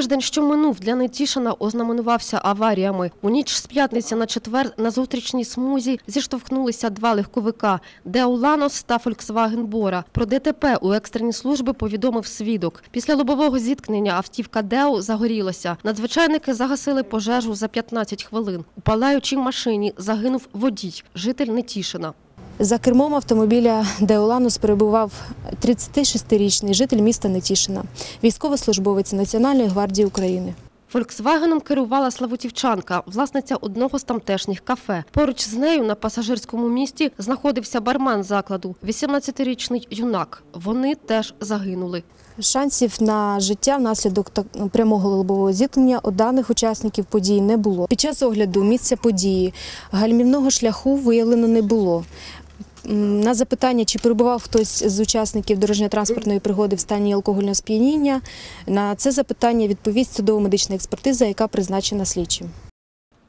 Тиждень, що минув для Нетішина, ознаменувався аваріями. У ніч з п'ятниці на четвер на зустрічній смузі зіштовхнулися два легковика – Деуланос та Фольксваген Бора. Про ДТП у екстрені служби повідомив свідок. Після лобового зіткнення автівка Деу загорілася. Надзвичайники загасили пожежу за 15 хвилин. У палаючій машині загинув водій, житель Нетішина. За кермом автомобіля Деоланус перебував 36-річний житель міста Нетішина, військовослужбовець Національної гвардії України. Фольксвагеном керувала славутівчанка, власниця одного з тамтешніх кафе. Поруч з нею на пасажирському місті знаходився барман закладу, 18-річний юнак. Вони теж загинули. Шансів на життя внаслідок так- прямого лобового зіткнення у даних учасників події не було. Під час огляду місця події гальмівного шляху виявлено не було. На запитання, чи перебував хтось з учасників дорожньо-транспортної пригоди в стані алкогольного сп'яніння, на це запитання відповість судово-медична експертиза, яка призначена слідчим.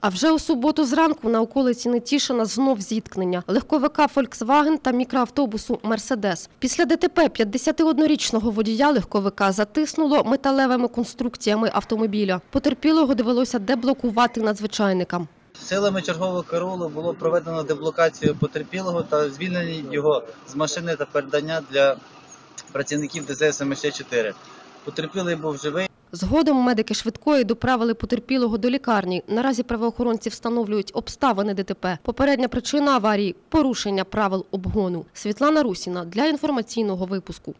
А вже у суботу зранку на околиці Нетішина знов зіткнення легковика «Фольксваген» та мікроавтобусу «Мерседес». Після ДТП 51-річного водія легковика затиснуло металевими конструкціями автомобіля. Потерпілого довелося деблокувати надзвичайникам. Силами чергового караулу було проведено деблокацію потерпілого та звільнення його з машини та передання для працівників ДЗС МШ-4. Потерпілий був живий. Згодом медики швидкої доправили потерпілого до лікарні. Наразі правоохоронці встановлюють обставини ДТП. Попередня причина аварії – порушення правил обгону. Світлана Русіна для інформаційного випуску.